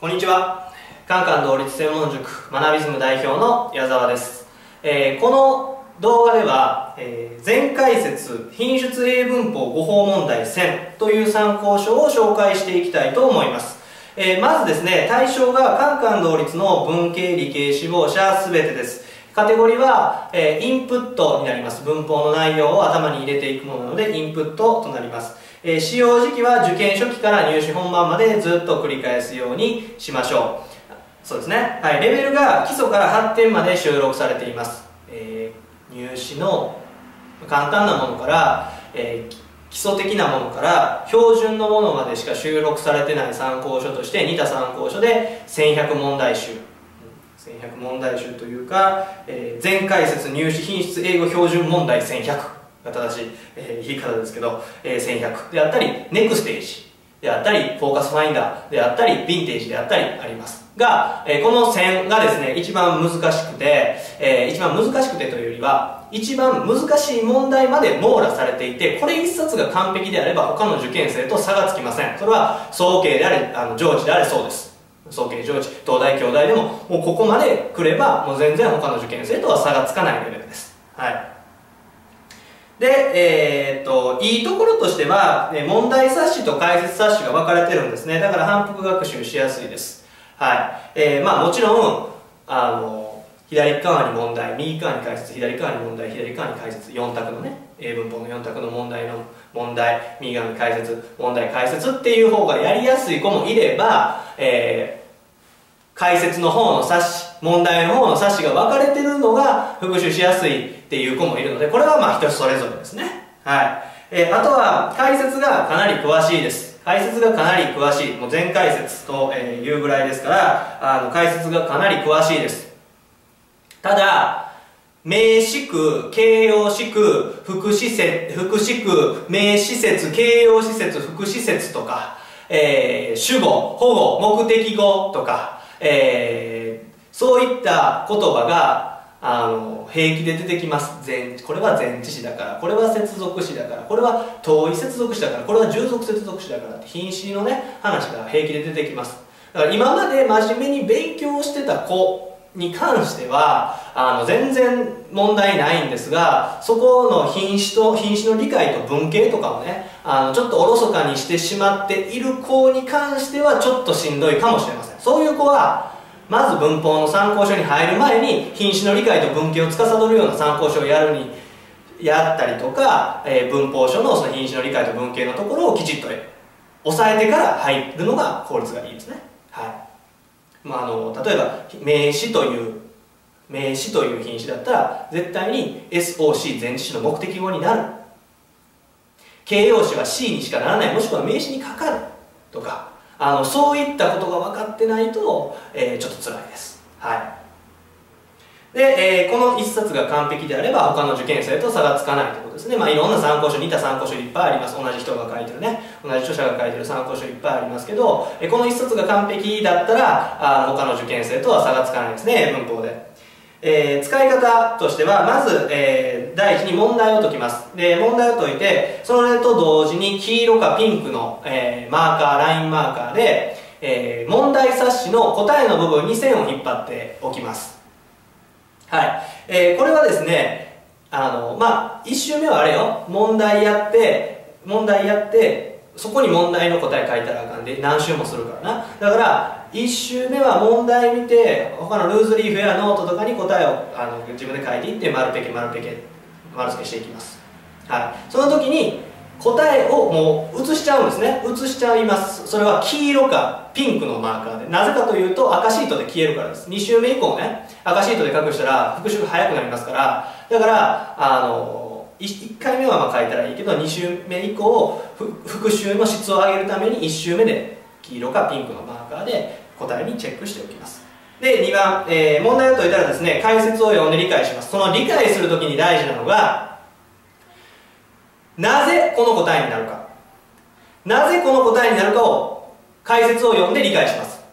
こんにちは。カンカン同率専門塾学びズム代表の矢沢です。えーこの動画では、えー全解説品質英文法誤法問題1000という参考書を紹介していきたいと思います。えーまずですね、対象がカンカン同率の文系理系志望者すべてです。カテゴリーは、えーインプットになります。文法の内容を頭に入れていくものなので、インプットとなります。えー使用時期は受験初期から入試本番までずっと繰り返すようにしましょう。そうですね。はい。レベルが基礎から発展まで収録されています。えー入試の簡単なものから、えー基礎的なものから標準のものまでしか収録されてない参考書として似た参考書で1100問題集1100問題集というか、えー全解説入試品質英語標準問題1100が正しい、えー言い方ですけど、えー1100であったりネクステージ。であったりフォーカスファインダー。であったりヴィンテージであったりあります。が、えーこの線がですね一番難しくて、えー一番難しくてというよりは一番難しい問題まで網羅されていてこれ一冊が完璧であれば他の受験生と差がつきません。それは総計であれあの上智であれそうです。総計上智東大京大でももうここまで来ればもう全然他の受験生とは差がつかないレベルです。はい。で、えーっと、いいところとしては、ね問題冊子と解説冊子が分かれてるんですね。だから反復学習しやすいです。はい。えーまあもちろん、あの、左側に問題、右側に解説、左側に問題、左側に解説、4択のね、英文法の4択の問題の問題、右側に解説、問題解説っていう方がやりやすい子もいれば、えー解説の方の冊子問題の方の冊子が分かれてるのが復習しやすいっていう子もいるのでこれはまあ人それぞれですね。はい、えーあとは解説がかなり詳しいです。解説がかなり詳しい。もう全解説と、いうぐらいですからあの解説がかなり詳しいです。ただ名詞句、形容詞句、副詞説、副詞句、名詞説、形容詞説、副詞説とか、えー主語、保護、目的語とか、えーそういった言葉が、あの、平気で出てきます。前、これは前置詞だから、これは接続詞だから、これは遠い接続詞だから、これは従属接続詞だからって品詞のね、話が平気で出てきます。だから今まで真面目に勉強してた子に関してはあの全然問題ないんですがそこの品詞と品詞の理解と文系とかをねあのちょっとおろそかにしてしまっている子に関してはちょっとしんどいかもしれませんそういう子はまず文法の参考書に入る前に品詞の理解と文系を司るような参考書をやるにやったりとか、えー文法書のその品詞の理解と文系のところをきちっと押さえてから入るのが効率がいいですね。はい。まあ、あの例えば名詞という名詞という品詞だったら絶対に SOC 前置詞の目的語になる。形容詞は C にしかならない。もしくは名詞にかかる。とかあのそういったことが分かってないと、えーちょっと辛いです。はい。で、えーこの一冊が完璧であれば他の受験生と差がつかないということですね、まあ、いろんな参考書似た参考書いっぱいあります。同じ人が書いてるね。同じ著者が書いてる参考書いっぱいありますけど、えこの一冊が完璧だったらあ他の受験生とは差がつかないですね。文法で。えー使い方としてはまず、えー第一に問題を解きます。で問題を解いてそれと同時に黄色かピンクの、えーマーカーラインマーカーで、えー問題冊子の答えの部分に線を引っ張っておきます。はい、えーこれはですねあのまあ1周目はあれよ。問題やって問題やってそこに問題の答え書いたらあかんで何周もするからな。だから1周目は問題見て他のルーズリーフやノートとかに答えをあの自分で書いていって丸ペケ丸ペケ丸付けしていきます。はい。その時に答えをもう写しちゃうんですね。写しちゃいます。それは黄色かピンクのマーカーで。なぜかというと赤シートで消えるからです。2周目以降ね赤シートで書くしたら復習が早くなりますから。だからあの 1, 回目はまあ書いたらいいけど2周目以降復習の質を上げるために1周目で黄色かピンクのマーカーで答えにチェックしておきます。で2番、えー問題を解いたらですね解説を読んで理解します。その理解するときに大事なのがなぜこの答えになるか。なぜこの答えになるかを解説を読んで理解します。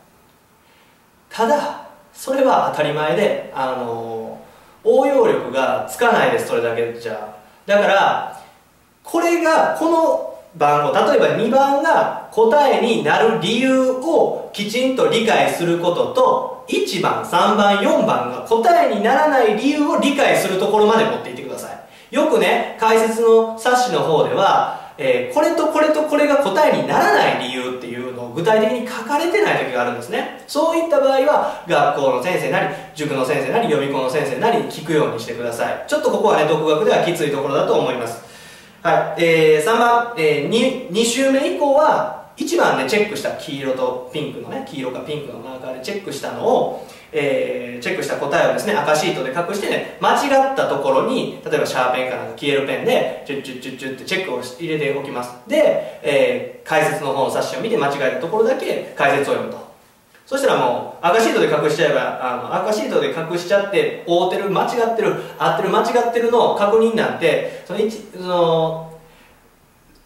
ただそれは当たり前であの応用力がつかないですそれだけじゃ。だからこれがこの番号例えば2番が答えになる理由をきちんと理解することと1番3番4番が答えにならない理由を理解するところまで持っていってください。よくね解説の冊子の方では、えー、これとこれとこれが答えにならない理由っていうのを具体的に書かれてない時があるんですね。そういった場合は学校の先生なり塾の先生なり予備校の先生なり聞くようにしてください。ちょっとここはね独学ではきついところだと思います。はい、えー、3番、えー、2, 2週目以降は1番ねチェックした黄色とピンクのね黄色かピンクのマーカーでチェックしたのを、えー、チェックした答えをですね赤シートで隠してね間違ったところに例えばシャーペンかなんか消えるペンでチュッチュッチュッチュッってチェックを入れておきます。で、えー、解説の方の冊子を見て間違えたところだけ解説を読むと。そしたらもう赤シートで隠しちゃえばあの赤シートで隠しちゃって合うてる間違ってる合ってる間違ってるの確認なんてそのその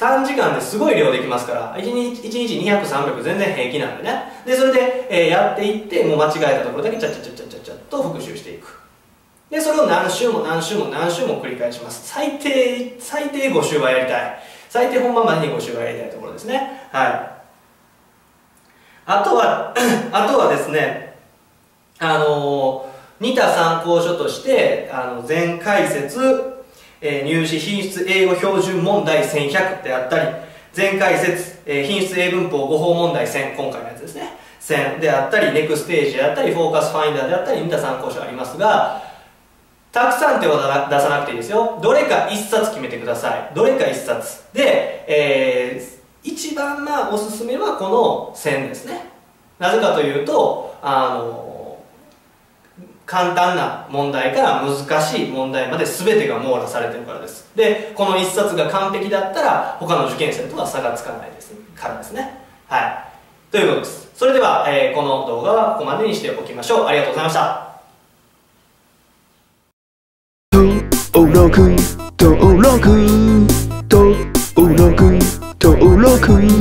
短時間ですごい量できますから1日 ,1 日200300全然平気なんでね。でそれで、えー、やっていってもう間違えたところだけチャッチャッチャッチャッチャッチャッと復習していく。でそれを何週も何週も何週も繰り返します。最低最低5週はやりたい。最低本番までに5週はやりたいところですね。はい。あとは あとはですねあのー、似た参考書としてあの全解説、えー、入試品質英語標準問題1100であったり全解説、えー、品質英文法誤報問題1000今回のやつですね。1000であったりネクステージであったりフォーカスファインダーであったり似た参考書ありますがたくさん手を出さなくていいですよ。どれか1冊決めてください。どれか1冊。で、えー一番まあおすすめはこの線ですね。なぜかというとあの簡単な問題から難しい問題まで全てが網羅されてるからです。でこの1冊が完璧だったら他の受験生とは差がつかないです。からですね。はい。ということです。それでは、えー、この動画はここまでにしておきましょう。ありがとうございました。登録登録登録登録